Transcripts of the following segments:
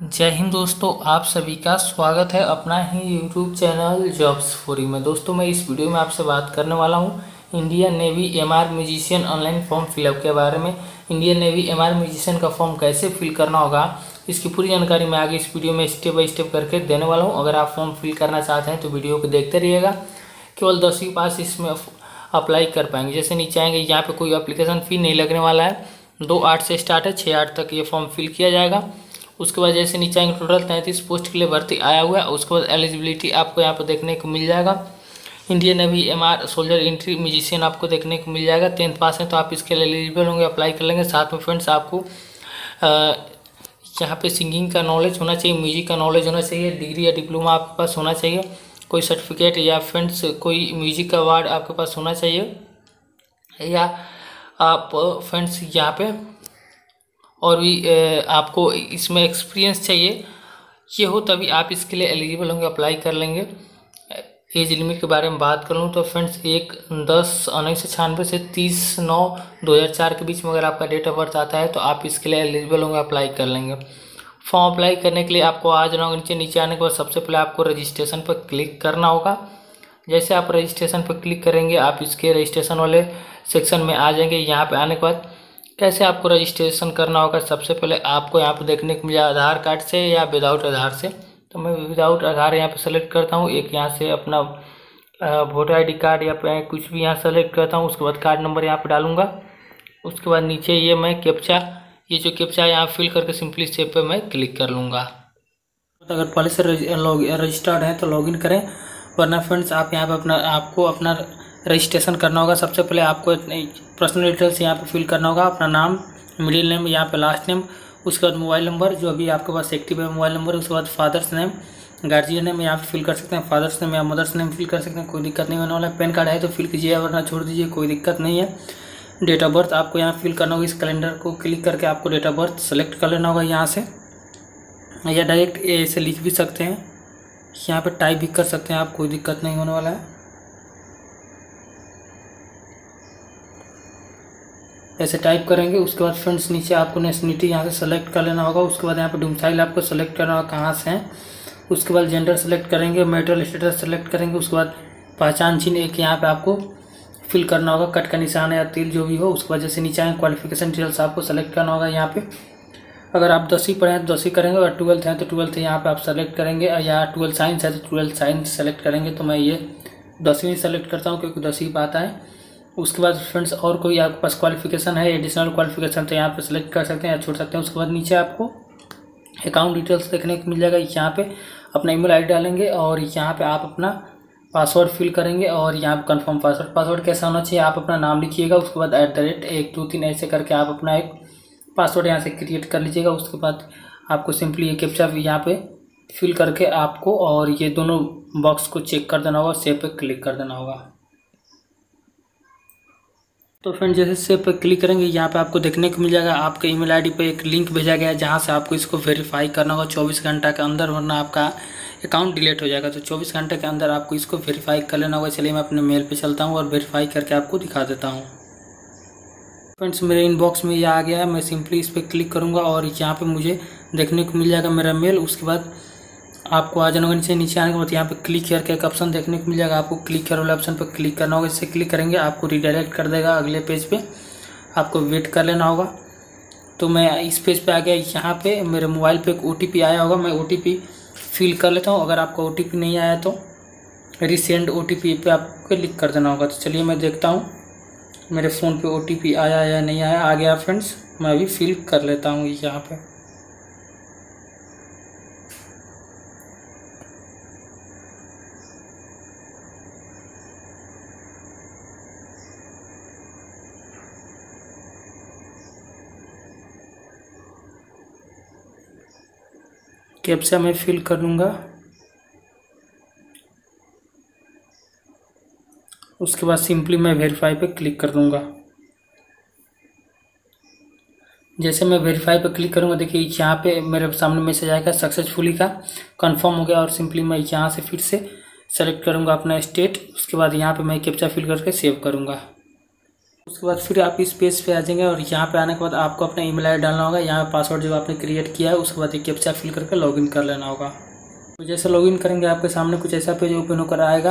जय हिंद दोस्तों, आप सभी का स्वागत है अपना ही यूट्यूब चैनल जॉब्स फोरी में। दोस्तों, मैं इस वीडियो में आपसे बात करने वाला हूँ Indian Navy MR musician online form fill up के बारे में। इंडियन नेवी एमआर म्यूजिशियन का फॉर्म कैसे फिल करना होगा, इसकी पूरी जानकारी मैं आगे इस वीडियो में स्टेप बाई स्टेप करके देने वाला हूँ। अगर आप फॉर्म फिल करना चाहते हैं तो वीडियो को देखते रहिएगा। केवल दसवीं पास इसमें अप्लाई कर पाएँगे। जैसे नीचे आएँगे, यहाँ पर कोई अप्लीकेशन फ़ी नहीं लगने वाला है। दो आठ से स्टार्ट है, छः आठ तक ये फॉर्म फिल किया जाएगा। उसके बाद जैसे नीचे आएँगे, टोटल तैंतीस पोस्ट के लिए भर्ती आया हुआ है, उसके बाद एलिजिबिलिटी आपको यहाँ पर देखने को मिल जाएगा। Indian Navy M R soldier entry musician आपको देखने को मिल जाएगा। टेंथ पास है तो आप इसके लिए एलिजिबल होंगे अप्लाई कर लेंगे। साथ में फ्रेंड्स आपको यहाँ पे सिंगिंग का नॉलेज होना चाहिए म्यूज़िक का नॉलेज होना चाहिए डिग्री या डिप्लोमा आपके पास होना चाहिए। कोई सर्टिफिकेट या फ्रेंड्स कोई म्यूज़िक का अवार्ड आपके पास होना चाहिए। या आप फ्रेंड्स यहाँ पे और भी आपको इसमें एक्सपीरियंस चाहिए। ये हो तभी आप इसके लिए एलिजिबल होंगे अप्लाई कर लेंगे। एज लिमिट के बारे में बात कर तो फ्रेंड्स एक, दस, उन्नीस सौ छियानवे से तीस, नौ, दो हज़ार चार के बीच में अगर आपका डेट ऑफ़ बर्थ आता है तो आप इसके लिए एलिजिबल होंगे अप्लाई कर लेंगे। फॉर्म अप्लाई करने के लिए आपको आ जाना होगा, नीचे नीचे आने के बाद सबसे पहले आपको रजिस्ट्रेशन पर क्लिक करना होगा। जैसे आप रजिस्ट्रेशन पर क्लिक करेंगे, आप इसके रजिस्ट्रेशन वाले सेक्शन में आ जाएँगे। यहाँ पर आने के बाद कैसे आपको रजिस्ट्रेशन करना होगा? सबसे पहले आपको यहाँ पर देखने को मिला आधार कार्ड से या विदाउट आधार से। तो मैं विदाउट आधार यहाँ पर सेलेक्ट करता हूँ। एक यहाँ से अपना वोटर आईडी कार्ड या कुछ भी यहाँ सेलेक्ट करता हूँ, उसके बाद कार्ड नंबर यहाँ पर डालूँगा। उसके बाद नीचे ये मैं कैप्चा ये जो कैप्चा यहाँ फिल करके सिंपली सेव पे मैं क्लिक कर लूँगा। तो अगर पहले से रजिस्टर्ड है तो लॉगिन करें। वरना फ्रेंड्स आप यहाँ पे अपना, आपको अपना रजिस्ट्रेशन करना होगा। सबसे पहले आपको पर्सनल डिटेल्स यहाँ पे फिल करना होगा। अपना नाम मिडिल नेम यहाँ पे लास्ट नेम उसके बाद मोबाइल नंबर जो अभी आपके पास एक्टिव है मोबाइल नंबर उसके बाद फादर्स नेम गार्जियन नेम यहाँ पे फिल कर सकते हैं। फादर्स नेम या मदर्स नेम फिल कर सकते हैं। कोई दिक्कत नहीं होने वाला है। पैन कार्ड है तो फिल कीजिए, वरना छोड़ दीजिए, कोई दिक्कत नहीं है। डेट ऑफ़ बर्थ आपको यहाँ फिल करना होगा। इस कैलेंडर को क्लिक करके आपको डेट ऑफ़ बर्थ सेलेक्ट कर लेना होगा यहाँ से। या डायरेक्ट ऐसे लिख भी सकते हैं। यहाँ पे टाइप भी कर सकते हैं आप, कोई दिक्कत नहीं होने वाला है। ऐसे टाइप करेंगे, उसके बाद फ्रेंड्स नीचे आपको नेशनलिटी यहाँ से सेलेक्ट कर लेना होगा, उसके बाद यहाँ पे डोमसाइल आपको सेलेक्ट करना होगा कहाँ से हैं। उसके बाद जेंडर सेलेक्ट करेंगे मेटल स्टेटस सेलेक्ट करेंगे, उसके बाद पहचान चिन्ह एक यहाँ पे आपको फिल करना होगा कट का निशान या तिल जो भी हो, उसके बाद जैसे नीचे आए क्वालिफिकेशन डिटेल्स आपको सेलेक्ट करना होगा यहाँ पे। अगर आप दसवीं पढ़े तो दसवीं करेंगे और ट्वेल्थ हैं तो ट्वेल्थ यहाँ पे आप सेलेक्ट करेंगे, या ट्वेल्थ साइंस है तो ट्वेल्थ साइंस सेलेक्ट करेंगे तो मैं ये दसवीं सेलेक्ट करता हूँ, क्योंकि दसवीं पे आता है उसके बाद फ्रेंड्स और कोई आपके पास क्वालिफिकेशन है एडिशनल क्वालिफिकेशन तो यहाँ पे सेलेक्ट कर सकते हैं या छोड़ सकते हैं। उसके बाद नीचे आपको अकाउंट डिटेल्स देखने को मिल जाएगा। यहाँ पे अपना ईमेल आईडी डालेंगे और यहाँ पे आप अपना पासवर्ड फिल करेंगे और यहाँ पर कन्फर्म पासवर्ड पासवर्ड कैसा होना चाहिए, आप अपना नाम लिखिएगा, उसके बाद एट द रेट एक, दो, तीन, ऐसे करके आप अपना एक पासवर्ड यहाँ से क्रिएट कर लीजिएगा। उसके बाद आपको सिंपली ये कैप्चा यहाँ पे फिल करके आपको और ये दोनों बॉक्स को चेक कर देना होगा सेव पे क्लिक कर देना होगा। तो फ्रेंड जैसे सेव पे क्लिक करेंगे, यहाँ पे आपको देखने को मिल जाएगा। आपके ईमेल आईडी पे एक लिंक भेजा गया है, जहाँ से आपको इसको वेरीफाई करना होगा। चौबीस घंटा के अंदर, वरना आपका अकाउंट डिलीट हो जाएगा। तो चौबीस घंटे के अंदर आपको इसको वेरीफाई कर लेना होगा। चलिए मैं अपने मेल पे चलता हूँ और वेरीफाई करके आपको दिखा देता हूँ। फ्रेंड्स मेरे इनबॉक्स में ये आ गया है। मैं सिंपली इस पर क्लिक करूँगा और यहाँ पर मुझे देखने को मिल जाएगा मेरा मेल उसके बाद आपको आ जाना होगा नीचे नीचे आने के बाद यहाँ पे क्लिक करके एक ऑप्शन देखने को मिल जाएगा आपको क्लिक कर वाले ऑप्शन पर क्लिक करना होगा। इससे क्लिक करेंगे, आपको रिडायरेक्ट कर देगा अगले पेज पे। आपको वेट कर लेना होगा। तो मैं इस पेज पे आ गया। यहाँ पे मेरे मोबाइल पे एक ओटीपी आया होगा। मैं ओटीपी फिल कर लेता हूँ। अगर आपका ओ नहीं आया तो रिसेंड ओ टी पे आपको क्लिक कर देना होगा। तो चलिए मैं देखता हूँ, मेरे फ़ोन पे ओ आया या नहीं आया। आ गया फ्रेंड्स मैं अभी फिल कर लेता हूँ यहाँ पे। कैप्चा मैं फिल कर लूँगा। उसके बाद सिंपली मैं वेरीफाई पे क्लिक कर दूँगा। जैसे मैं वेरीफाई पे क्लिक करूँगा, देखिए यहाँ पे मेरे सामने मैसेज आएगा सक्सेसफुली का कंफर्म हो गया और सिंपली मैं यहाँ से फिर से सेलेक्ट करूँगा अपना स्टेट उसके बाद यहाँ पे मैं कैप्चा फिल करके सेव करूँगा। उसके बाद फिर आप इस पेज पे आ जाएँगे और यहाँ पे आने के बाद आपको अपना ईमेल आई डालना होगा। यहाँ पासवर्ड जो आपने क्रिएट किया है, उसके बाद एक कैप्चा फिल करके लॉगिन कर लेना होगा। तो जैसे लॉगिन करेंगे, आपके सामने कुछ ऐसा पेज ओपन होकर आएगा।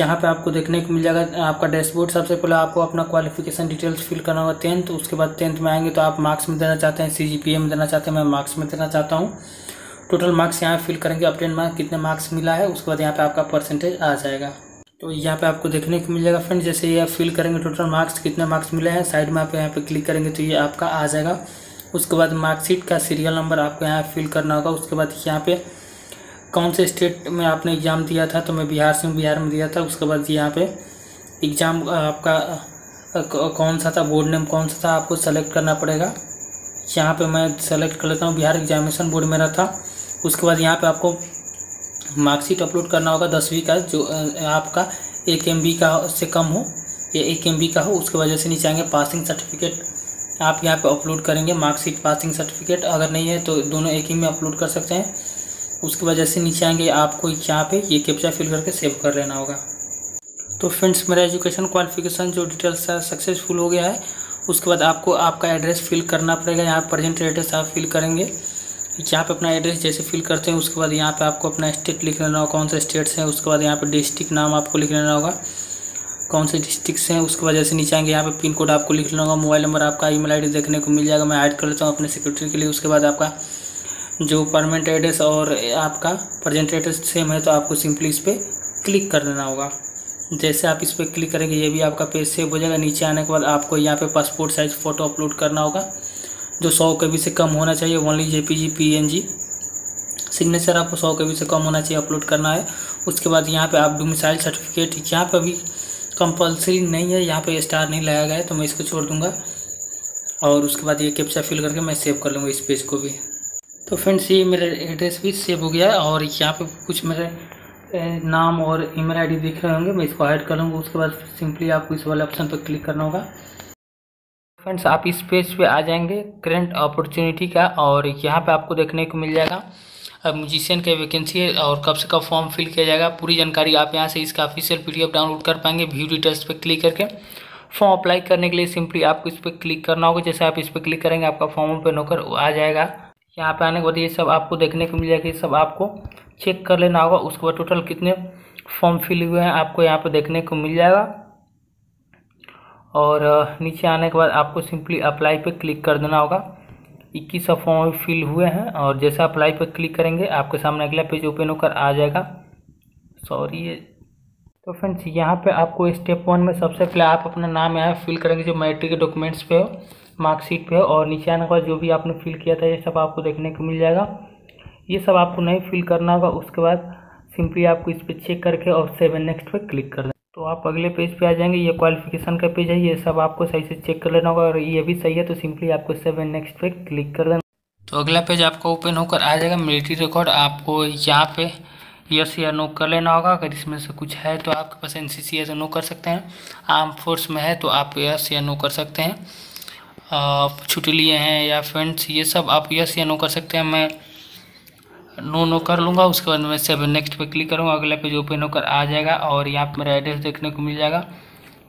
यहाँ पे आपको देखने को मिल जाएगा, आपका डैशबोर्ड सबसे पहले आपको अपना क्वालिफिकेशन डिटेल्स फिल करना होगा टेंथ उसके बाद टेंथ में आएँगे तो आप मार्क्स में देना चाहते हैं सीजीपीए में देना चाहते हैं, मैं मार्क्स में देना चाहता हूँ। टोटल मार्क्स यहाँ फिल करेंगे अपडेट मार्क्स कितने मार्क्स मिला है, उसके बाद यहाँ पे आपका परसेंटेज आ जाएगा। तो यहाँ पे आपको देखने को मिल जाएगा फ्रेंड जैसे ये आप फिल करेंगे टोटल मार्क्स कितने मार्क्स मिले हैं साइड में आप यहाँ पे क्लिक करेंगे तो ये आपका आ जाएगा। उसके बाद मार्कशीट का सीरियल नंबर आपको यहाँ फिल करना होगा। उसके बाद यहाँ पे कौन से स्टेट में आपने एग्ज़ाम दिया था तो मैं बिहार से बिहार में दिया था। उसके बाद यहाँ पे एग्ज़ाम आपका कौन सा था बोर्ड नेम कौन सा था, आपको सेलेक्ट करना पड़ेगा। यहाँ पे मैं सेलेक्ट कर लेता हूँ, बिहार एग्जामिनेशन बोर्ड मेरा था। उसके बाद यहाँ पे आपको मार्कशीट अपलोड करना होगा दसवीं का, जो आपका एक एमबी का से कम हो, या एक एम का हो, उसके वजह से नीचे आएँगे पासिंग सर्टिफिकेट आप यहाँ पे अपलोड करेंगे मार्कशीट पासिंग सर्टिफिकेट अगर नहीं है तो दोनों एक ही में अपलोड कर सकते हैं। उसकी वजह से नीचे आएँगे आपको यहाँ पे ये कैप्चा फिल करके सेव कर लेना होगा। तो फ्रेंड्स मेरा एजुकेशन क्वालिफिकेशन जो डिटेल्स है सक्सेसफुल हो गया है। उसके बाद आपको आपका एड्रेस फिल करना पड़ेगा। यहाँ प्रेजेंट एड्रेस आप फिल करेंगे। यहाँ पे अपना एड्रेस जैसे फिल करते हैं, उसके बाद यहाँ पे आपको अपना स्टेट लिख लेना होगा, कौन से स्टेट्स हैं, उसके बाद यहाँ पे डिस्ट्रिक्ट नाम आपको लिख लेना होगा, कौन से डिस्ट्रिक्ट्स हैं, उसके बाद जैसे नीचे आएँगे, यहाँ पे पिन कोड आपको लिख लेना होगा मोबाइल नंबर आपका ईमेल आईडी देखने को मिल जाएगा, मैं ऐड कर लेता हूँ अपने सिक्योरिटी के लिए, उसके बाद आपका जो परमानेंट एड्रेस और आपका प्रजेंट एड्रेस सेम है तो आपको सिंपली इस पर क्लिक कर देना होगा। जैसे आप इस पर क्लिक करेंगे, ये भी आपका पेज सेव हो जाएगा, नीचे आने के बाद आपको यहाँ पे पासपोर्ट साइज़ फ़ोटो अपलोड करना होगा। जो सौ के से कम होना चाहिए only J P G P N G signature आपको सौ के से कम होना चाहिए अपलोड करना है। उसके बाद यहाँ पे आप डोमिसाइल सर्टिफिकेट यहाँ पे अभी कंपलसरी नहीं है, यहाँ पे स्टार नहीं लगाया गया है तो मैं इसको छोड़ दूँगा। और उसके बाद ये कैप्चा फिल करके मैं सेव कर लूँगा इस पेज को भी। तो फ्रेंड्स ये मेरा एड्रेस भी सेव हो गया है, और यहाँ पे कुछ मेरे नाम और ईमेल आईडी दिख रहे होंगे, मैं इसको ऐड कर लूँगा। उसके बाद सिंपली आपको इस वाले ऑप्शन पर क्लिक करना होगा। फ्रेंड्स आप इस पेज पे आ जाएँगे करंट अपॉर्चुनिटी का, और यहाँ पे आपको देखने को मिल जाएगा। अब म्यूजिशियन के वैकेंसी है, और कब से कब फॉर्म फिल किया जाएगा, पूरी जानकारी आप यहाँ से इसका ऑफिशियल पीडीएफ डाउनलोड कर पाएँगे व्यू डिटेल्स पे क्लिक करके। फॉर्म अप्लाई करने के लिए सिंपली आपको इस पर क्लिक करना होगा, जैसे आप इस पर क्लिक करेंगे, आपका फॉर्म ओपन होकर आ जाएगा। यहाँ पे आने के बाद ये सब आपको देखने को मिल जाएगा, ये सब आपको चेक कर लेना होगा, उसके बाद टोटल कितने फॉर्म फिल हुए हैं, आपको यहाँ पे देखने को मिल जाएगा। और नीचे आने के बाद आपको सिंपली अप्लाई पे क्लिक कर देना होगा। इक्कीस फॉर्म फिल हुए हैं और जैसे अप्लाई पे क्लिक करेंगे, आपके सामने अगला पेज ओपन होकर आ जाएगा। सॉरी ये। तो फ्रेंड्स यहाँ पे आपको स्टेप वन में सबसे पहले आप अपना नाम यहाँ फिल करेंगे जो मैट्रिक के डॉक्यूमेंट्स पे हो मार्कशीट पे हो और नीचे आने के बाद जो भी आपने फिल किया था ये सब आपको देखने को मिल जाएगा। ये सब आपको नहीं फिल करना होगा, उसके बाद सिंपली आपको इस पर चेक करके और सेवन नेक्स्ट पे क्लिक कर दें तो आप अगले पेज पे आ जाएँगे, ये क्वालिफिकेशन का पेज है, ये सब आपको सही से चेक कर लेना होगा और ये भी सही है तो सिंपली आपको सेवन नेक्स्ट पे क्लिक कर देना। तो अगला पेज आपको ओपन होकर आ जाएगा मिलिट्री रिकॉर्ड आपको यहाँ पे यस या नो कर लेना होगा। अगर इसमें से कुछ है तो आपके पास एन सी सी तो नो कर सकते हैं। आर्म फोर्स में है तो आप यस या नो कर सकते हैं। छुट्टी लिए हैं या फ्रेंड्स ये सब आप यस या नो कर सकते हैं। मैं नो नो कर लूँगा, उसके बाद मैं सेवन नेक्स्ट पे क्लिक करूँगा, अगला पेज ओपन होकर आ जाएगा और यहाँ पर मेरा एड्रेस देखने को मिल जाएगा।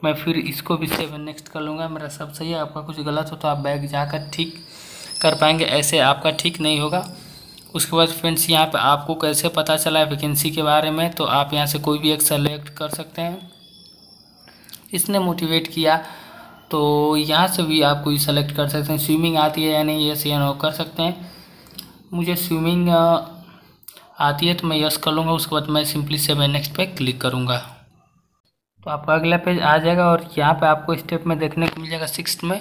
मैं फिर इसको भी सेवन नेक्स्ट कर लूँगा, मेरा सब सही है, आपका कुछ गलत हो तो आप बैग जाकर ठीक कर पाएँगे, ऐसे आपका ठीक नहीं होगा। उसके बाद फ्रेंड्स यहाँ पे आपको कैसे पता चला है वैकेंसी के बारे में तो आप यहाँ से कोई भी एक सेलेक्ट कर सकते हैं। इसने मोटिवेट किया तो यहाँ से भी आप कोई सेलेक्ट कर सकते हैं। स्विमिंग आती है या नहीं, ये से नो कर सकते हैं। मुझे स्विमिंग आती है तो मैं यस कर लूँगा, उसके बाद मैं सिंपली सेवन नेक्स्ट पे क्लिक करूँगा। तो आपका अगला पेज आ जाएगा और यहाँ पे आपको स्टेप में देखने को मिल जाएगा सिक्स में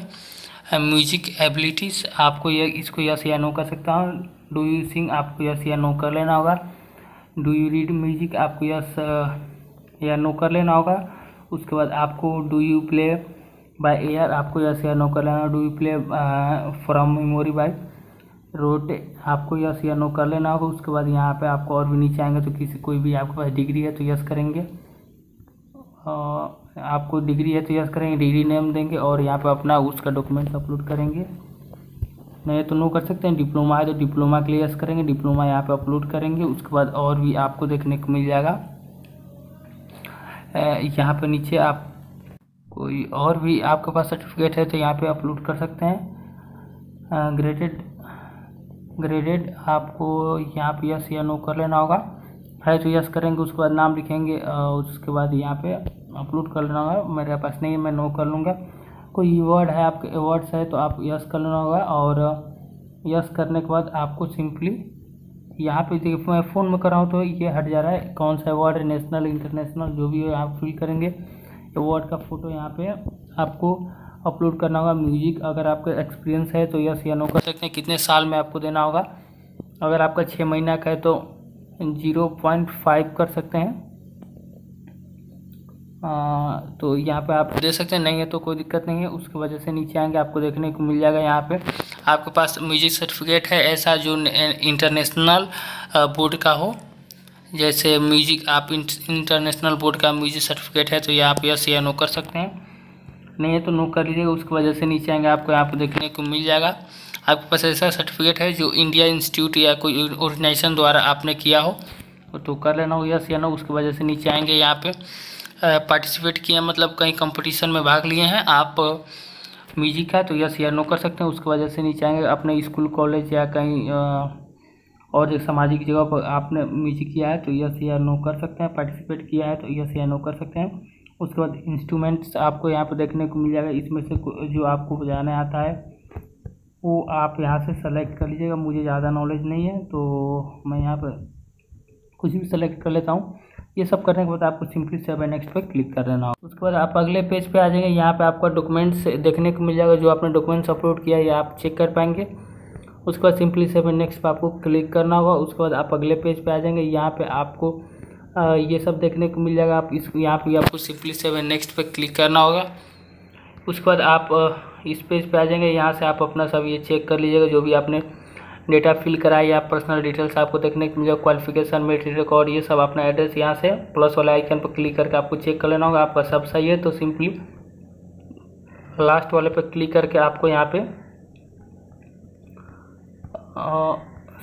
म्यूज़िक एबिलिटीज़ आपको ये, इसको यस या नो कर सकता हूँ। डू यू सिंग आपको यस या नो कर लेना होगा? डू यू रीड म्यूज़िक आपको यस या नो कर लेना होगा। उसके बाद आपको do you play by ear आपको यस या नो कर लेना do you play from memory by rote आपको यस या नो कर लेना होगा, उसके बाद यहाँ पे आपको और भी नीचे आएँगे तो किसी, कोई भी आपके पास डिग्री है तो यस करेंगे। आपको डिग्री है तो यस करेंगे, डिग्री नेम देंगे और यहाँ पे अपना उसका डॉक्यूमेंट्स अपलोड करेंगे। नहीं तो नो कर सकते हैं, डिप्लोमा है तो डिप्लोमा के लिए यस करेंगे, डिप्लोमा यहाँ पर अपलोड करेंगे, उसके बाद और भी आपको देखने को मिल जाएगा। यहाँ पर नीचे आप कोई और भी आपके पास सर्टिफिकेट है तो यहाँ पे अपलोड कर सकते हैं। ग्रेडेड ग्रेडेड आपको यहाँ पे यस या नो कर लेना होगा। है तो यस करेंगे, उसके बाद नाम लिखेंगे, और उसके बाद यहाँ पे अपलोड कर लेना होगा। मेरे पास नहीं है, मैं नो कर लूँगा। कोई वर्ड है आपके वर्ड्स है तो आप यस कर लेना होगा। और यस करने के बाद आपको सिंपली यहाँ पे देखिए मैं फ़ोन में कर रहा हूँ तो ये हट जा रहा है। कौन सा अवार्ड है? नेशनल इंटरनेशनल जो भी है, आप फिल करेंगे। अवार्ड का फ़ोटो यहाँ पे आपको अपलोड करना होगा। म्यूज़िक अगर आपका एक्सपीरियंस है तो यस या नो कर सकते हैं। कितने साल में आपको देना होगा? अगर आपका छः महीना का है तो ज़ीरो पॉइंट फाइव कर सकते हैं। आ, तो यहाँ पे आप दे सकते हैं नहीं है तो कोई दिक्कत नहीं है। उसकी वजह से नीचे आएँगे आपको देखने को मिल जाएगा यहाँ पे। आपके पास म्यूज़िक सर्टिफिकेट है ऐसा जो इंटरनेशनल बोर्ड का हो। जैसे म्यूज़िक आप इंटरनेशनल बोर्ड का म्यूज़िक सर्टिफिकेट है तो ये आप यस या नो कर सकते हैं। नहीं है तो नो कर लीजिएगा, उसकी वजह से नीचे आएँगे, आपको यहाँ पर देखने को मिल जाएगा। आपके पास ऐसा सर्टिफिकेट है जो इंडिया इंस्टीट्यूट या कोई ऑर्गेनाइजेशन द्वारा आपने किया हो तो कर लेना हो यस या नो उसकी वजह से नीचे आएँगे यहाँ पे। पार्टिसिपेट किए मतलब कहीं कंपटीशन में भाग लिए हैं, आप म्यूज़िक है तो यस या नो कर सकते हैं, उसकी वजह से नीचे आएँगे। अपने स्कूल कॉलेज या कहीं और सामाजिक जगह पर आपने म्यूज़िक किया है तो यस या नो कर सकते हैं पार्टिसिपेट किया है तो यस या नो कर सकते हैं। उसके बाद इंस्ट्रूमेंट्स आपको यहाँ पर देखने को मिल जाएगा। इसमें से जो आपको बजाने आता है, वो आप यहाँ से सेलेक्ट कर लीजिएगा। मुझे ज़्यादा नॉलेज नहीं है तो मैं यहाँ पर कुछ भी सेलेक्ट कर लेता हूँ। ये सब करने के बाद आपको सिंपली सेवन नेक्स्ट पे क्लिक कर देना होगा। उसके बाद आप अगले पेज पे आ जाएँगे। यहाँ पे आपका डॉक्यूमेंट्स देखने को मिल जाएगा, जो आपने डॉक्यूमेंट्स अपलोड किया है, ये आप चेक कर पाएँगे। उसके बाद सिंपली सेवन नेक्स्ट पे आपको क्लिक करना होगा। उसके बाद आप अगले पेज पे आ जाएँगे। यहाँ पे आपको ये सब देखने को मिल जाएगा। आप इस, यहाँ पे आपको सिंपली सेवन नेक्स्ट पे क्लिक करना होगा। उसके बाद आप इस पेज पे आ जाएँगे। यहाँ से आप अपना सब ये चेक कर लीजिएगा, जो भी आपने डेटा फिल कराया, या पर्सनल डिटेल्स आपको देखने को मिलेगा क्वालिफिकेशन मेट्रिक रिकॉर्ड ये सब अपना एड्रेस यहाँ से प्लस वाला आइकन पर क्लिक करके आपको चेक कर लेना होगा। आपका सब सही है तो सिंपली लास्ट वाले पर क्लिक करके आपको यहाँ पे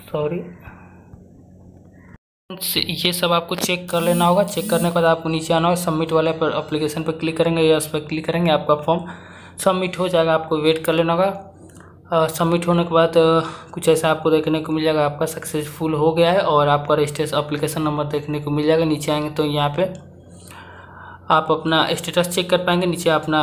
सॉरी ये सब आपको चेक कर लेना होगा। चेक करने के बाद आपको नीचे आना होगा। सबमिट वाले पर अप्लीकेशन पर क्लिक करेंगे या उस पर क्लिक करेंगे, आपका फॉर्म सबमिट हो जाएगा। आपको वेट कर लेना होगा। सबमिट होने के बाद कुछ ऐसा आपको देखने को मिल जाएगा आपका सक्सेसफुल हो गया है और आपका रजिस्ट्रेशन अप्लीकेशन नंबर देखने को मिल जाएगा। नीचे आएँगे तो यहाँ पे आप अपना स्टेटस चेक कर पाएँगे, नीचे अपना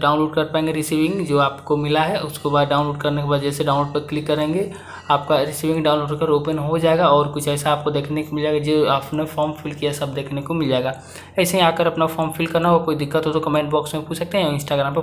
डाउनलोड कर पाएँगे रिसीविंग जो आपको मिला है, उसको बाद डाउनलोड करने के बाद जैसे डाउनलोड पर क्लिक करेंगे, आपका रिसीविंग डाउनलोड कर ओपन हो जाएगा और कुछ ऐसा आपको देखने को मिल जाएगा जो आपने फॉर्म फिल किया, सब देखने को मिल जाएगा। ऐसे ही आकर अपना फॉर्म फिल करना हो, कोई दिक्कत हो तो कमेंट बॉक्स में पूछ सकते हैं इंस्टाग्राम पर